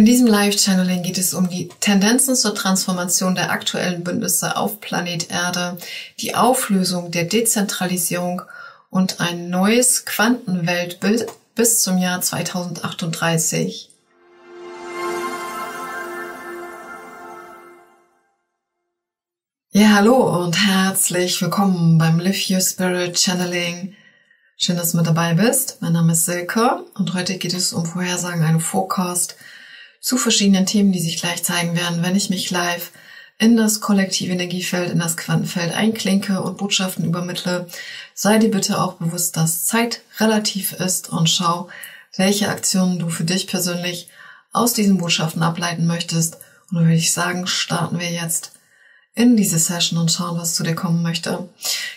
In diesem Live-Channeling geht es um die Tendenzen zur Transformation der aktuellen Bündnisse auf Planet Erde, die Auflösung der Dezentralisierung und ein neues Quantenweltbild bis zum Jahr 2038. Ja, hallo und herzlich willkommen beim Live Your Spirit Channeling. Schön, dass du mit dabei bist. Mein Name ist Silke und heute geht es um Vorhersagen, eine Forecast zu verschiedenen Themen, die sich gleich zeigen werden, wenn ich mich live in das kollektive Energiefeld, in das Quantenfeld einklinke und Botschaften übermittle. Sei dir bitte auch bewusst, dass Zeit relativ ist und schau, welche Aktionen du für dich persönlich aus diesen Botschaften ableiten möchtest. Und dann würde ich sagen, starten wir jetzt in diese Session und schauen, was zu dir kommen möchte.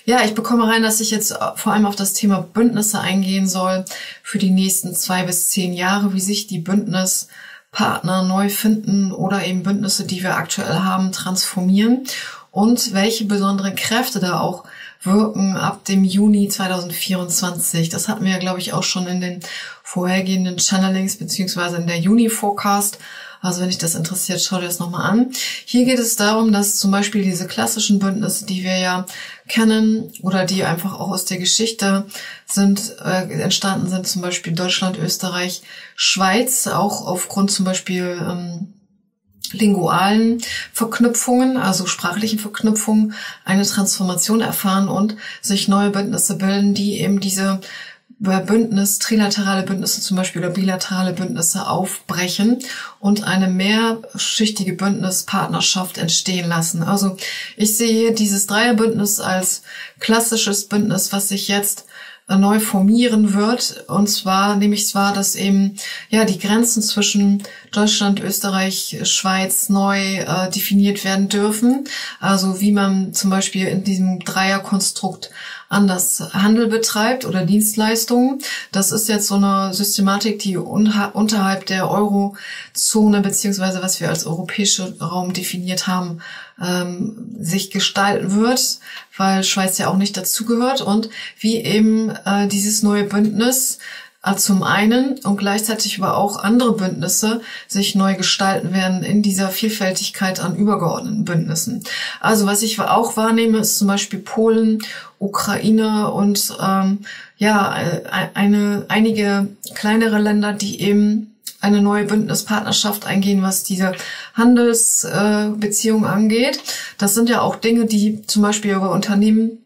Ja, ich bekomme rein, dass ich jetzt vor allem auf das Thema Bündnisse eingehen soll für die nächsten zwei bis zehn Jahre, wie sich die Bündnispartner neu finden oder eben Bündnisse, die wir aktuell haben, transformieren und welche besonderen Kräfte da auch wirken ab dem Juni 2024. Das hatten wir glaube ich, auch schon in den vorhergehenden Channelings beziehungsweise in der Juni-Forecast also wenn dich das interessiert, schau dir das nochmal an. Hier geht es darum, dass zum Beispiel diese klassischen Bündnisse, die wir ja kennen oder die einfach auch aus der Geschichte sind, äh, entstanden sind, zum Beispiel Deutschland, Österreich, Schweiz, auch aufgrund zum Beispiel ähm, lingualen Verknüpfungen, also sprachlichen Verknüpfungen, eine Transformation erfahren und sich neue Bündnisse bilden, die eben diese Bündnis, trilaterale Bündnisse zum Beispiel oder bilaterale Bündnisse aufbrechen und eine mehrschichtige Bündnispartnerschaft entstehen lassen. Also ich sehe dieses Dreierbündnis als klassisches Bündnis, was sich jetzt neu formieren wird. Und zwar nehme ich zwar, dass eben ja die Grenzen zwischen Deutschland, Österreich, Schweiz neu äh, definiert werden dürfen. Also wie man zum Beispiel in diesem Dreierkonstrukt anders Handel betreibt oder Dienstleistungen. Das ist jetzt so eine Systematik, die unterhalb der Eurozone beziehungsweise was wir als europäischer Raum definiert haben, ähm, sich gestalten wird, weil Schweiz ja auch nicht dazugehört und wie eben äh, dieses neue Bündnis äh, zum einen und gleichzeitig aber auch andere Bündnisse sich neu gestalten werden in dieser Vielfältigkeit an übergeordneten Bündnissen. Also was ich auch wahrnehme, ist zum Beispiel Polen, Ukraine und ähm, ja äh, eine einige kleinere Länder, die eben eine neue Bündnispartnerschaft eingehen, was diese Handelsbeziehung äh, angeht. Das sind ja auch Dinge, die zum Beispiel über Unternehmen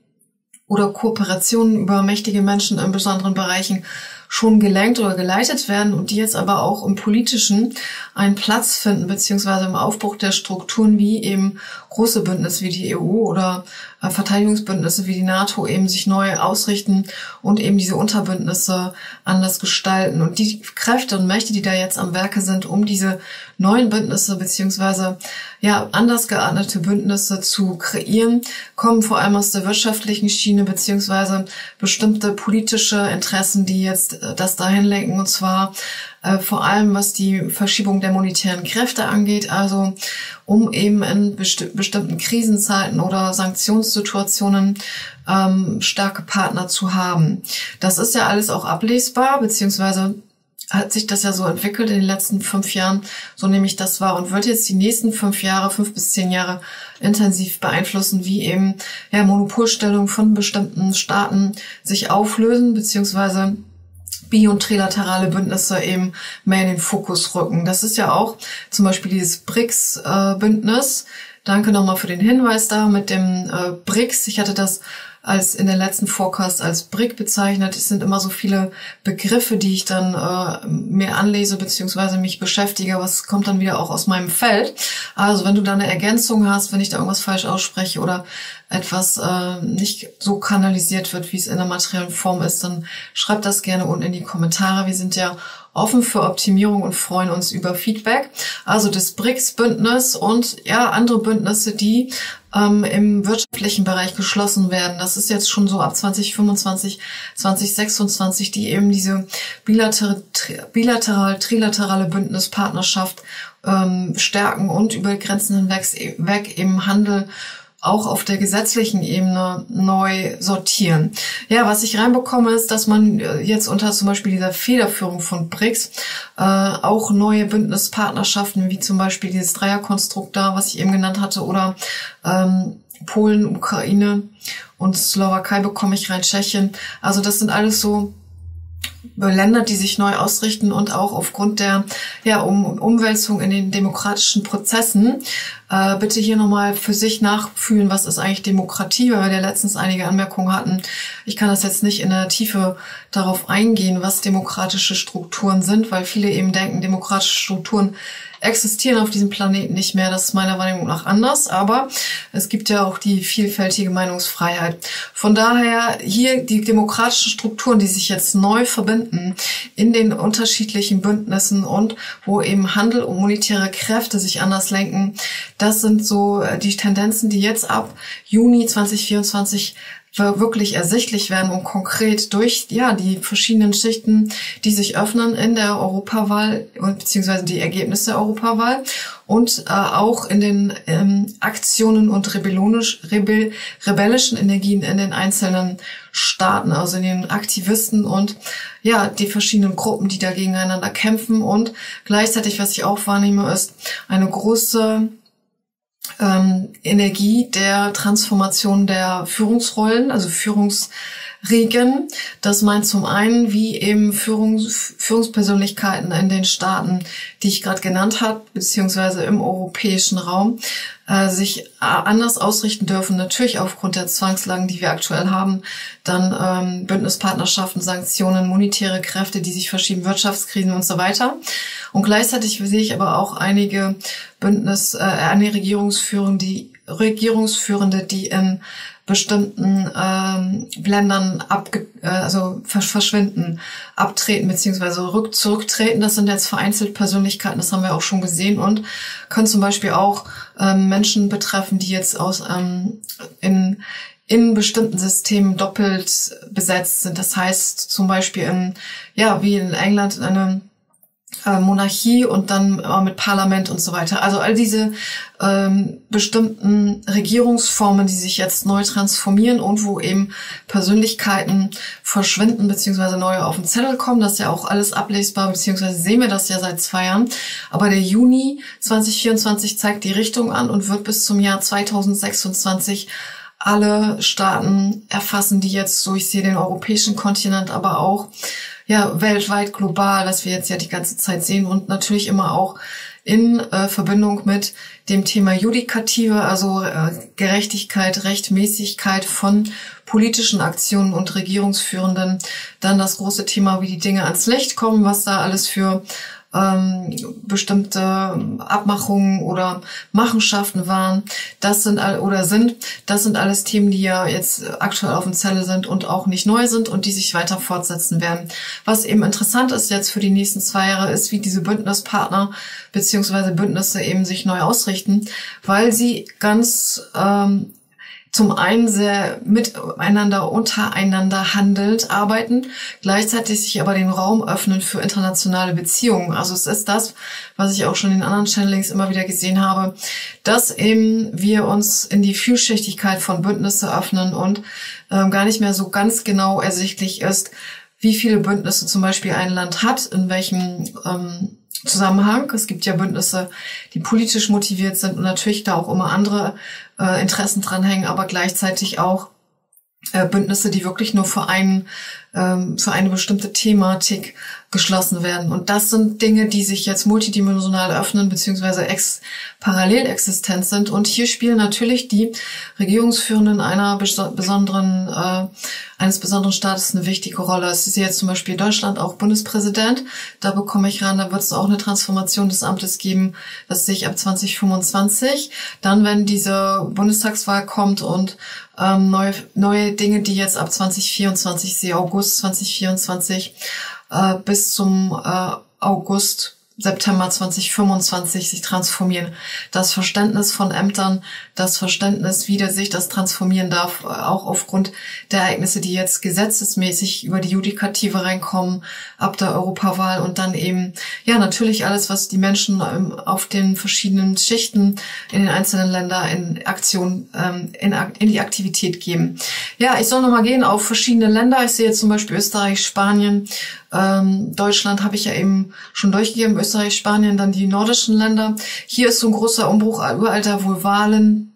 oder Kooperationen über mächtige Menschen in besonderen Bereichen schon gelenkt oder geleitet werden und die jetzt aber auch im politischen einen Platz finden, beziehungsweise im Aufbruch der Strukturen wie eben große Bündnisse wie die EU oder äh, Verteidigungsbündnisse wie die NATO eben sich neu ausrichten und eben diese Unterbündnisse anders gestalten. Und die Kräfte und Mächte, die da jetzt am Werke sind, um diese neuen Bündnisse beziehungsweise ja anders geartete Bündnisse zu kreieren, kommen vor allem aus der wirtschaftlichen Schiene beziehungsweise bestimmte politische Interessen, die jetzt äh, das dahin lenken und zwar äh, vor allem was die Verschiebung der monetären Kräfte angeht, also um eben in besti bestimmten Krisenzeiten oder Sanktionssituationen ähm, starke Partner zu haben. Das ist ja alles auch ablesbar, beziehungsweise hat sich das ja so entwickelt in den letzten fünf Jahren, so nehme ich das wahr und wird jetzt die nächsten fünf Jahre, fünf bis zehn Jahre intensiv beeinflussen, wie eben ja, Monopolstellungen von bestimmten Staaten sich auflösen, beziehungsweise bi- und trilaterale Bündnisse eben mehr in den Fokus rücken. Das ist ja auch zum Beispiel dieses BRICS-Bündnis. Danke nochmal für den Hinweis da mit dem äh, BRICS. Ich hatte das als in der letzten Forecast als BRIC bezeichnet. Es sind immer so viele Begriffe, die ich dann äh, mir anlese beziehungsweise mich beschäftige. Was kommt dann wieder auch aus meinem Feld? Also wenn du da eine Ergänzung hast, wenn ich da irgendwas falsch ausspreche oder etwas äh, nicht so kanalisiert wird, wie es in der materiellen Form ist, dann schreib das gerne unten in die Kommentare. Wir sind ja offen für Optimierung und freuen uns über Feedback. Also das BRICS-Bündnis und ja andere Bündnisse, die ähm, im wirtschaftlichen Bereich geschlossen werden. Das ist jetzt schon so ab 2025, 2026, die eben diese bilateral, bilateral trilaterale Bündnispartnerschaft ähm, stärken und über Grenzen hinweg weg im Handel auch auf der gesetzlichen Ebene neu sortieren. Ja, was ich reinbekomme, ist, dass man äh, jetzt unter zum Beispiel dieser Federführung von BRICS äh, auch neue Bündnispartnerschaften, wie zum Beispiel dieses Dreierkonstrukt da, was ich eben genannt hatte, oder ähm, Polen, Ukraine und Slowakei bekomme ich rein, Tschechien. Also das sind alles so Länder, die sich neu ausrichten und auch aufgrund der ja, um Umwälzung in den demokratischen Prozessen äh, bitte hier nochmal für sich nachfühlen, was ist eigentlich Demokratie, weil wir ja letztens einige Anmerkungen hatten. Ich kann das jetzt nicht in der Tiefe darauf eingehen, was demokratische Strukturen sind, weil viele eben denken, demokratische Strukturen existieren auf diesem Planeten nicht mehr. Das ist meiner Meinung nach anders, aber es gibt ja auch die vielfältige Meinungsfreiheit. Von daher hier die demokratischen Strukturen, die sich jetzt neu verbinden in den unterschiedlichen Bündnissen und wo eben Handel und monetäre Kräfte sich anders lenken, das sind so die Tendenzen, die jetzt ab Juni 2024 wirklich ersichtlich werden und konkret durch ja die verschiedenen Schichten, die sich öffnen in der Europawahl beziehungsweise die Ergebnisse der Europawahl und äh, auch in den ähm, Aktionen und rebellionisch, rebell, rebellischen Energien in den einzelnen Staaten, also in den Aktivisten und ja die verschiedenen Gruppen, die da gegeneinander kämpfen. Und gleichzeitig, was ich auch wahrnehme, ist eine große ähm, Energie der Transformation der Führungsrollen, also Führungsregen. Das meint zum einen, wie eben Führungs Führungspersönlichkeiten in den Staaten, die ich gerade genannt habe, beziehungsweise im europäischen Raum, äh, sich äh, anders ausrichten dürfen, natürlich aufgrund der Zwangslagen, die wir aktuell haben, dann ähm, Bündnispartnerschaften, Sanktionen, monetäre Kräfte, die sich verschieben, Wirtschaftskrisen und so weiter. Und gleichzeitig sehe ich aber auch einige Bündnis, äh, eine Regierungsführung, die Regierungsführende, die in bestimmten ähm, Ländern abge äh, also verschwinden, abtreten beziehungsweise rück zurücktreten. Das sind jetzt vereinzelt Persönlichkeiten, das haben wir auch schon gesehen und können zum Beispiel auch ähm, Menschen betreffen, die jetzt aus ähm, in in bestimmten Systemen doppelt besetzt sind. Das heißt zum Beispiel in ja wie in England eine äh, Monarchie und dann äh, mit Parlament und so weiter. Also all diese ähm, bestimmten Regierungsformen, die sich jetzt neu transformieren und wo eben Persönlichkeiten verschwinden beziehungsweise neue auf den Zettel kommen. Das ist ja auch alles ablesbar, beziehungsweise sehen wir das ja seit zwei Jahren. Aber der Juni 2024 zeigt die Richtung an und wird bis zum Jahr 2026 alle Staaten erfassen, die jetzt so, ich sehe den europäischen Kontinent, aber auch ja weltweit, global, das wir jetzt ja die ganze Zeit sehen und natürlich immer auch in äh, Verbindung mit dem Thema Judikative, also äh, Gerechtigkeit, Rechtmäßigkeit von politischen Aktionen und Regierungsführenden. Dann das große Thema, wie die Dinge ans Licht kommen, was da alles für ähm, bestimmte Abmachungen oder Machenschaften waren. Das sind all, oder sind, das sind alles Themen, die ja jetzt aktuell auf dem Zelle sind und auch nicht neu sind und die sich weiter fortsetzen werden. Was eben interessant ist jetzt für die nächsten zwei Jahre, ist, wie diese Bündnispartner beziehungsweise Bündnisse eben sich neu ausrichten, weil sie ganz ähm, zum einen sehr miteinander, untereinander handelt, arbeiten, gleichzeitig sich aber den Raum öffnen für internationale Beziehungen. Also es ist das, was ich auch schon in anderen Channelings immer wieder gesehen habe, dass eben wir uns in die Vielschichtigkeit von Bündnisse öffnen und ähm, gar nicht mehr so ganz genau ersichtlich ist, wie viele Bündnisse zum Beispiel ein Land hat, in welchem ähm, Zusammenhang. Es gibt ja Bündnisse, die politisch motiviert sind und natürlich da auch immer andere äh, Interessen dranhängen, aber gleichzeitig auch Bündnisse, die wirklich nur für einen ähm, für eine bestimmte Thematik geschlossen werden. Und das sind Dinge, die sich jetzt multidimensional öffnen beziehungsweise ex parallel existent sind. Und hier spielen natürlich die Regierungsführenden einer besonderen äh, eines besonderen Staates eine wichtige Rolle. Es ist jetzt zum Beispiel Deutschland auch Bundespräsident. Da bekomme ich ran, da wird es auch eine Transformation des Amtes geben. Das sehe ich ab 2025. Dann, wenn diese Bundestagswahl kommt und ähm, neue, neue Dinge, die jetzt ab 2024 sehe, August 2024 äh, bis zum äh, August September 2025 sich transformieren. Das Verständnis von Ämtern, das Verständnis, wie sich das transformieren darf, auch aufgrund der Ereignisse, die jetzt gesetzesmäßig über die Judikative reinkommen, ab der Europawahl und dann eben, ja, natürlich alles, was die Menschen ähm, auf den verschiedenen Schichten in den einzelnen Ländern in Aktion, ähm, in, in die Aktivität geben. Ja, ich soll nochmal gehen auf verschiedene Länder. Ich sehe zum Beispiel Österreich, Spanien, ähm, Deutschland habe ich ja eben schon durchgegeben, Österreich, Spanien, dann die nordischen Länder. Hier ist so ein großer Umbruch überall da, wo Wahlen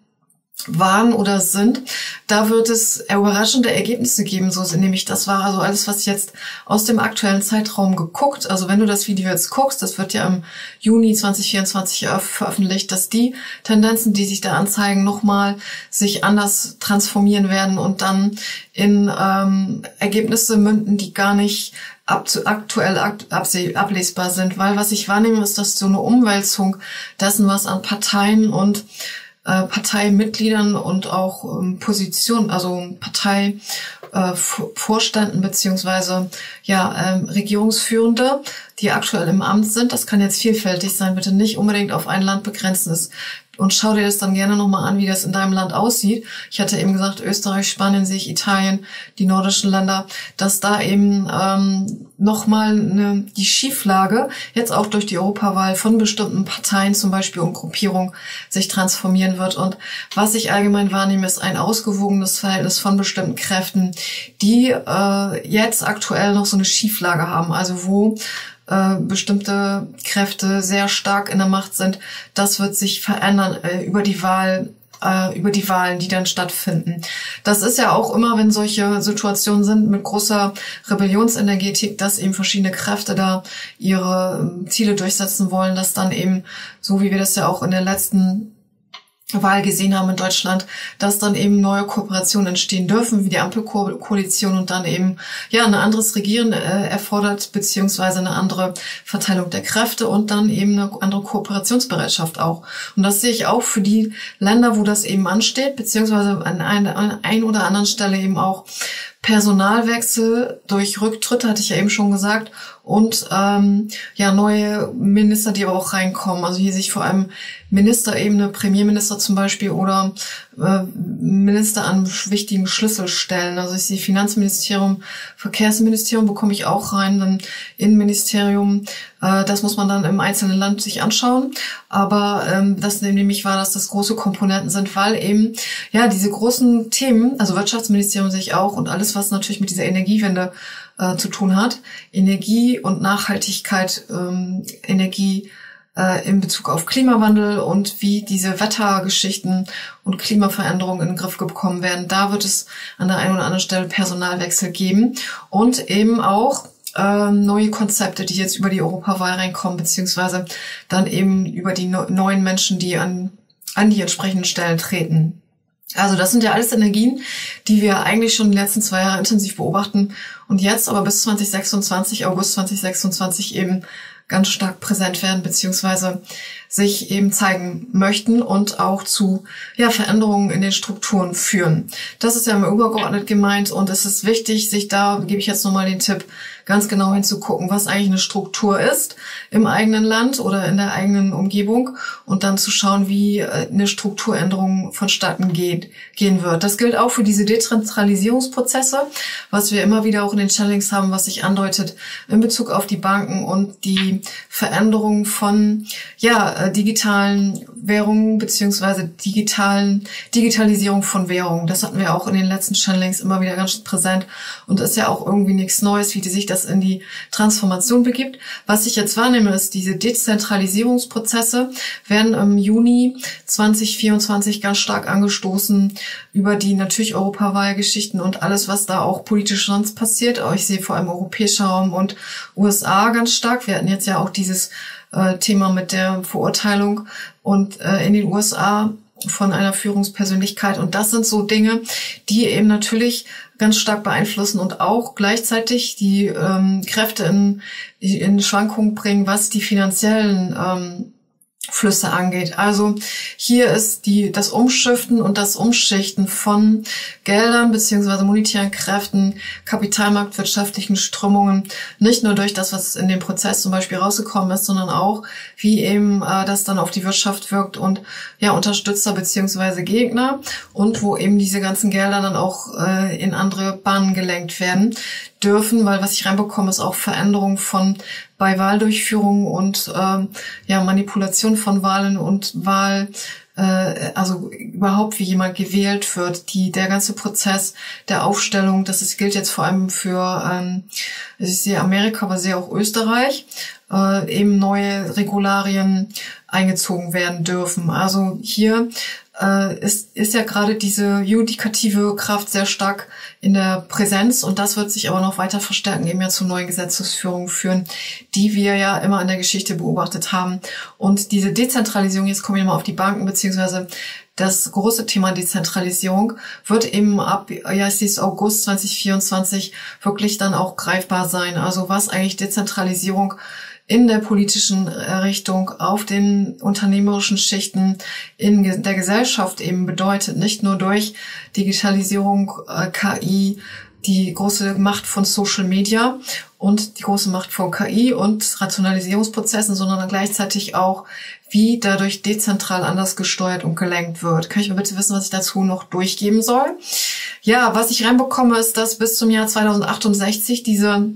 waren oder sind, da wird es überraschende Ergebnisse geben, so nämlich das war also alles, was jetzt aus dem aktuellen Zeitraum geguckt, also wenn du das Video jetzt guckst, das wird ja im Juni 2024 veröffentlicht, dass die Tendenzen, die sich da anzeigen, nochmal sich anders transformieren werden und dann in ähm, Ergebnisse münden, die gar nicht ab aktuell ab, ablesbar sind, weil was ich wahrnehme, ist, dass so eine Umwälzung dessen, was an Parteien und äh, Parteimitgliedern und auch ähm, Positionen, also Parteivorständen äh, beziehungsweise ja ähm, Regierungsführende, die aktuell im Amt sind. Das kann jetzt vielfältig sein, bitte nicht unbedingt auf ein Land begrenzen ist und schau dir das dann gerne nochmal an, wie das in deinem Land aussieht. Ich hatte eben gesagt, Österreich, Spanien sehe ich, Italien, die nordischen Länder, dass da eben ähm, nochmal eine, die Schieflage jetzt auch durch die Europawahl von bestimmten Parteien zum Beispiel und Gruppierungen sich transformieren wird. Und was ich allgemein wahrnehme, ist ein ausgewogenes Verhältnis von bestimmten Kräften, die äh, jetzt aktuell noch so eine Schieflage haben. Also wo äh, bestimmte Kräfte sehr stark in der Macht sind, das wird sich verändern äh, über die Wahl äh, über die Wahlen, die dann stattfinden. Das ist ja auch immer, wenn solche Situationen sind mit großer Rebellionsenergetik, dass eben verschiedene Kräfte da ihre ähm, Ziele durchsetzen wollen, dass dann eben, so wie wir das ja auch in der letzten Wahl gesehen haben in Deutschland, dass dann eben neue Kooperationen entstehen dürfen, wie die Ampelkoalition und dann eben ja ein anderes Regieren äh, erfordert beziehungsweise eine andere Verteilung der Kräfte und dann eben eine andere Kooperationsbereitschaft auch. Und das sehe ich auch für die Länder, wo das eben ansteht, beziehungsweise an einer ein oder anderen Stelle eben auch Personalwechsel durch Rücktritt, hatte ich ja eben schon gesagt, und ähm, ja neue Minister, die aber auch reinkommen. Also hier sich vor allem Ministerebene, Premierminister zum Beispiel oder äh, Minister an wichtigen Schlüsselstellen. Also ich sehe Finanzministerium, Verkehrsministerium bekomme ich auch rein, dann Innenministerium. Äh, das muss man dann im einzelnen Land sich anschauen. Aber ähm, das nämlich war, dass das große Komponenten sind, weil eben ja diese großen Themen, also Wirtschaftsministerium sehe ich auch und alles, was natürlich mit dieser Energiewende äh, zu tun hat, Energie und Nachhaltigkeit, ähm, Energie äh, in Bezug auf Klimawandel und wie diese Wettergeschichten und Klimaveränderungen in den Griff bekommen werden. Da wird es an der einen oder anderen Stelle Personalwechsel geben und eben auch ähm, neue Konzepte, die jetzt über die Europawahl reinkommen, beziehungsweise dann eben über die neuen Menschen, die an, an die entsprechenden Stellen treten. Also das sind ja alles Energien, die wir eigentlich schon die letzten zwei Jahre intensiv beobachten und jetzt aber bis 2026, August 2026 eben ganz stark präsent werden, beziehungsweise sich eben zeigen möchten und auch zu ja, Veränderungen in den Strukturen führen. Das ist ja immer übergeordnet gemeint und es ist wichtig, sich da, gebe ich jetzt nochmal den Tipp, ganz genau hinzugucken, was eigentlich eine Struktur ist im eigenen Land oder in der eigenen Umgebung und dann zu schauen, wie äh, eine Strukturänderung vonstatten geht, gehen wird. Das gilt auch für diese Dezentralisierungsprozesse, was wir immer wieder auch in den Challengings haben, was sich andeutet in Bezug auf die Banken und die Veränderung von ja, äh, digitalen Währungen beziehungsweise digitalen Digitalisierung von Währungen. Das hatten wir auch in den letzten Channelings immer wieder ganz präsent und ist ja auch irgendwie nichts Neues, wie die sich das in die Transformation begibt. Was ich jetzt wahrnehme, ist diese Dezentralisierungsprozesse werden im Juni 2024 ganz stark angestoßen über die natürlich Europawahlgeschichten und alles, was da auch politisch sonst passiert. Ich sehe vor allem europäischer Raum und USA ganz stark. Wir hatten jetzt ja auch dieses äh, Thema mit der Verurteilung und äh, in den USA von einer Führungspersönlichkeit. Und das sind so Dinge, die eben natürlich ganz stark beeinflussen und auch gleichzeitig die ähm, Kräfte in, in Schwankungen bringen, was die finanziellen ähm, Flüsse angeht. Also hier ist die, das Umschiften und das Umschichten von Geldern beziehungsweise monetären Kräften, kapitalmarktwirtschaftlichen Strömungen, nicht nur durch das, was in dem Prozess zum Beispiel rausgekommen ist, sondern auch, wie eben äh, das dann auf die Wirtschaft wirkt und ja, Unterstützer beziehungsweise Gegner und wo eben diese ganzen Gelder dann auch äh, in andere Bahnen gelenkt werden dürfen, weil was ich reinbekomme, ist auch Veränderung von bei Wahldurchführung und äh, ja Manipulation von Wahlen und Wahl äh, also überhaupt wie jemand gewählt wird, die der ganze Prozess der Aufstellung, das ist, gilt jetzt vor allem für ähm, ich sehe Amerika, aber sehe auch Österreich, äh, eben neue Regularien eingezogen werden dürfen. Also hier äh, ist, ist ja gerade diese judikative Kraft sehr stark in der Präsenz und das wird sich aber noch weiter verstärken, eben ja zu neuen Gesetzesführungen führen, die wir ja immer in der Geschichte beobachtet haben. Und diese Dezentralisierung, jetzt kommen wir mal auf die Banken, beziehungsweise das große Thema Dezentralisierung wird eben ab, ja, es ist August 2024 wirklich dann auch greifbar sein. Also was eigentlich Dezentralisierung in der politischen äh, Richtung, auf den unternehmerischen Schichten in der Gesellschaft eben bedeutet, nicht nur durch Digitalisierung, äh, KI, die große Macht von Social Media und die große Macht von KI und Rationalisierungsprozessen, sondern gleichzeitig auch, wie dadurch dezentral anders gesteuert und gelenkt wird. Kann ich mal bitte wissen, was ich dazu noch durchgeben soll? Ja, was ich reinbekomme, ist, dass bis zum Jahr 2068 diese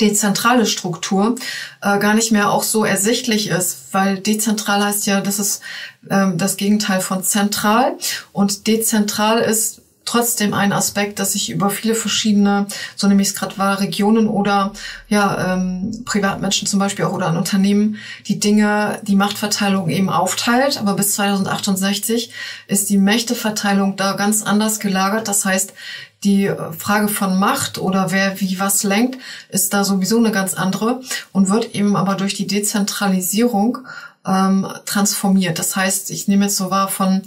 dezentrale Struktur äh, gar nicht mehr auch so ersichtlich ist, weil dezentral heißt ja, das ist ähm, das Gegenteil von zentral und dezentral ist trotzdem ein Aspekt, dass sich über viele verschiedene, so nämlich es gerade war, Regionen oder ja ähm, Privatmenschen zum Beispiel auch oder an Unternehmen die Dinge, die Machtverteilung eben aufteilt. Aber bis 2068 ist die Mächteverteilung da ganz anders gelagert. Das heißt, die Frage von Macht oder wer wie was lenkt, ist da sowieso eine ganz andere und wird eben aber durch die Dezentralisierung ähm, transformiert. Das heißt, ich nehme jetzt so wahr von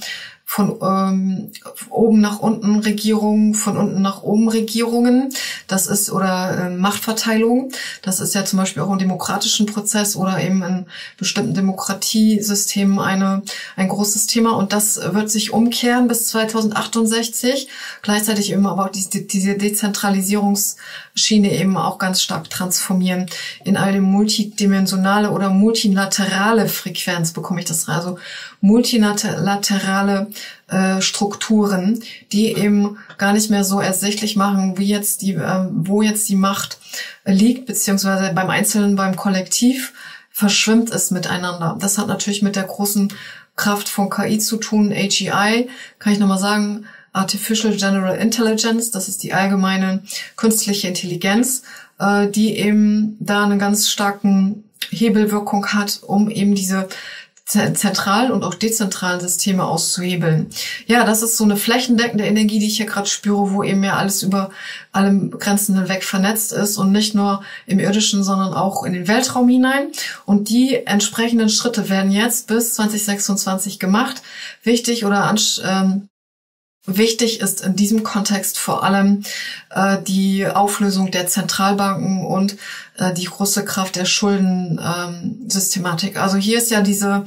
von ähm, oben nach unten Regierungen, von unten nach oben Regierungen. Das ist oder äh, Machtverteilung. Das ist ja zum Beispiel auch im demokratischen Prozess oder eben in bestimmten Demokratiesystemen eine ein großes Thema und das wird sich umkehren bis 2068. Gleichzeitig eben aber auch diese, diese Dezentralisierungsschiene eben auch ganz stark transformieren in eine multidimensionale oder multilaterale Frequenz bekomme ich das also multilaterale äh, Strukturen, die eben gar nicht mehr so ersichtlich machen, wie jetzt die, äh, wo jetzt die Macht liegt, beziehungsweise beim Einzelnen, beim Kollektiv verschwimmt es miteinander. Das hat natürlich mit der großen Kraft von KI zu tun. AGI, kann ich nochmal sagen, Artificial General Intelligence, das ist die allgemeine künstliche Intelligenz, äh, die eben da eine ganz starken Hebelwirkung hat, um eben diese zentralen und auch dezentralen Systeme auszuhebeln. Ja, das ist so eine flächendeckende Energie, die ich hier gerade spüre, wo eben ja alles über alle Grenzen hinweg vernetzt ist und nicht nur im irdischen, sondern auch in den Weltraum hinein. Und die entsprechenden Schritte werden jetzt bis 2026 gemacht. Wichtig oder ähm, Wichtig ist in diesem Kontext vor allem äh, die Auflösung der Zentralbanken und äh, die große Kraft der Schuldensystematik. Ähm, also hier ist ja diese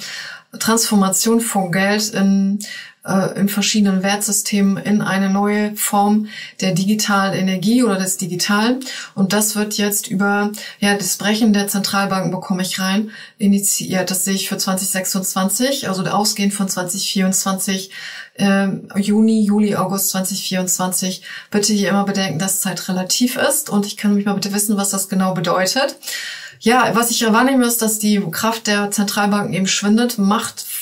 Transformation von Geld in äh, in verschiedenen Wertsystemen in eine neue Form der digitalen Energie oder des Digitalen. Und das wird jetzt über ja, das Brechen der Zentralbanken bekomme ich rein, initiiert. Das sehe ich für 2026, also ausgehend von 2024 äh, Juni, Juli, August 2024. Bitte hier immer bedenken, dass Zeit relativ ist und ich kann mich mal bitte wissen, was das genau bedeutet. Ja, was ich wahrnehme, ist, dass die Kraft der Zentralbanken eben schwindet,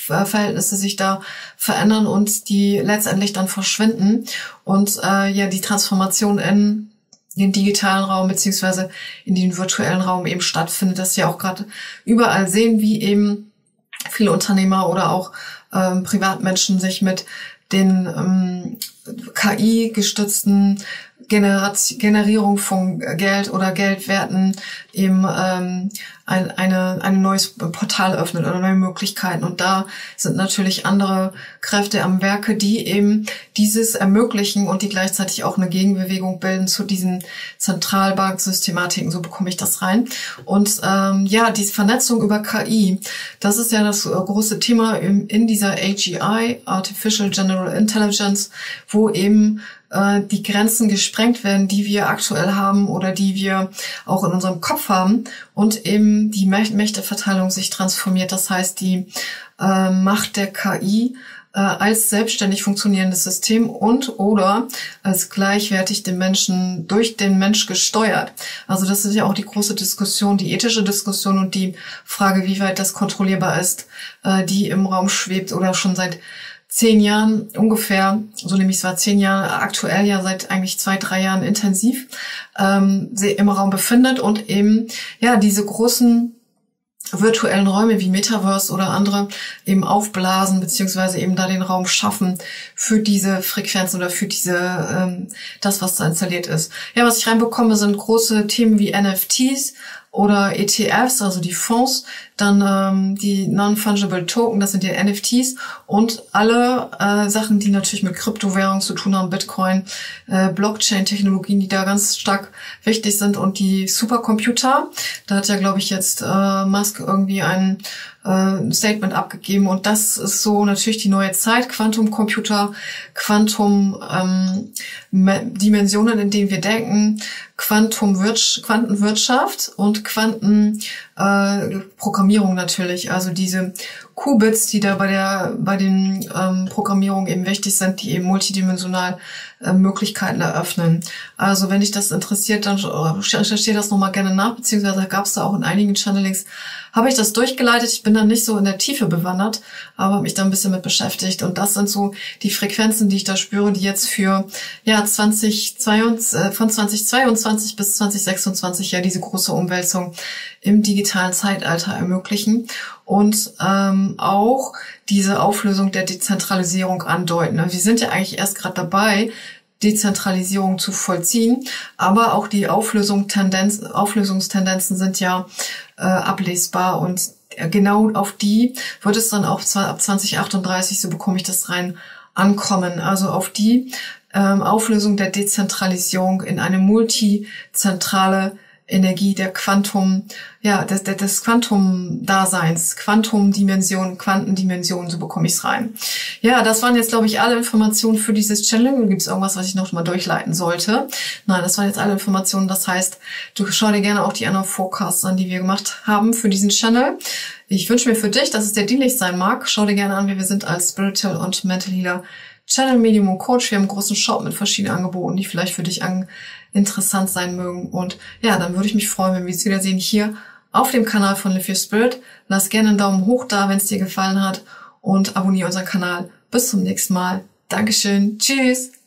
Machtverhältnisse sich da verändern und die letztendlich dann verschwinden und äh, ja die Transformation in den digitalen Raum beziehungsweise in den virtuellen Raum eben stattfindet, dass wir auch gerade überall sehen, wie eben viele Unternehmer oder auch ähm, Privatmenschen sich mit den ähm, KI-gestützten Generierung von Geld oder Geldwerten eben ähm, ein, eine, ein neues Portal öffnet oder neue Möglichkeiten. Und da sind natürlich andere Kräfte am Werke, die eben dieses ermöglichen und die gleichzeitig auch eine Gegenbewegung bilden zu diesen Zentralbanksystematiken. So bekomme ich das rein. Und ähm, ja, die Vernetzung über KI, das ist ja das große Thema in, in dieser AGI, Artificial General Intelligence, wo eben äh, die Grenzen gesprengt werden, die wir aktuell haben oder die wir auch in unserem Kopf haben und eben die Mächteverteilung sich transformiert. Das heißt, die äh, Macht der KI äh, als selbstständig funktionierendes System und oder als gleichwertig den Menschen durch den Mensch gesteuert. Also das ist ja auch die große Diskussion, die ethische Diskussion und die Frage, wie weit das kontrollierbar ist, äh, die im Raum schwebt oder schon seit zehn Jahren ungefähr, so nämlich es war zehn Jahre, aktuell ja seit eigentlich zwei, drei Jahren intensiv, ähm, im Raum befindet und eben ja diese großen virtuellen Räume wie Metaverse oder andere eben aufblasen beziehungsweise eben da den Raum schaffen für diese Frequenzen oder für diese ähm, das was da installiert ist. Ja, was ich reinbekomme, sind große Themen wie NFTs oder ETFs, also die Fonds, dann ähm, die Non-Fungible Token, das sind die NFTs und alle äh, Sachen, die natürlich mit Kryptowährung zu tun haben, Bitcoin, äh, Blockchain-Technologien, die da ganz stark wichtig sind und die Supercomputer. Da hat ja, glaube ich, jetzt äh, Musk irgendwie einen äh, Statement abgegeben und das ist so natürlich die neue Zeit. Quantumcomputer, Quantum-Dimensionen, ähm, in denen wir denken, Quantumwirtschaft, Quantenwirtschaft und Quantenprogrammierung äh, natürlich. Also diese Qubits, die da bei der bei den ähm, Programmierungen eben wichtig sind, die eben multidimensional äh, Möglichkeiten eröffnen. Also wenn dich das interessiert, dann recherchiere das nochmal gerne nach, beziehungsweise gab es da auch in einigen Channelings, habe ich das durchgeleitet. Ich bin dann nicht so in der Tiefe bewandert, aber habe mich da ein bisschen mit beschäftigt. Und das sind so die Frequenzen, die ich da spüre, die jetzt für ja 2022, äh, von 2022 bis 2026 ja diese große Umwälzung im digitalen Zeitalter ermöglichen und ähm, auch diese Auflösung der Dezentralisierung andeuten. Wir sind ja eigentlich erst gerade dabei, Dezentralisierung zu vollziehen, aber auch die Auflösung Tendenz, Auflösungstendenzen sind ja äh, ablesbar und genau auf die wird es dann auch ab 2038, so bekomme ich das rein, ankommen. Also auf die ähm, Auflösung der Dezentralisierung in eine multizentrale Energie der Quantum, ja, des, des Quantum-Daseins, Quantum-Dimension, Quantendimension, so bekomme ich es rein. Ja, das waren jetzt, glaube ich, alle Informationen für dieses Channel. Gibt es irgendwas, was ich noch mal durchleiten sollte? Nein, das waren jetzt alle Informationen. Das heißt, du schau dir gerne auch die anderen Forecasts an, die wir gemacht haben für diesen Channel. Ich wünsche mir für dich, dass es dir dienlich sein mag. Schau dir gerne an, wie wir sind als Spiritual und Mental Healer Channel Medium und Coach. Wir haben einen großen Shop mit verschiedenen Angeboten, die vielleicht für dich an interessant sein mögen. Und ja, dann würde ich mich freuen, wenn wir uns wiedersehen hier auf dem Kanal von Live Your Spirit. Lass gerne einen Daumen hoch da, wenn es dir gefallen hat und abonniere unseren Kanal. Bis zum nächsten Mal. Dankeschön. Tschüss.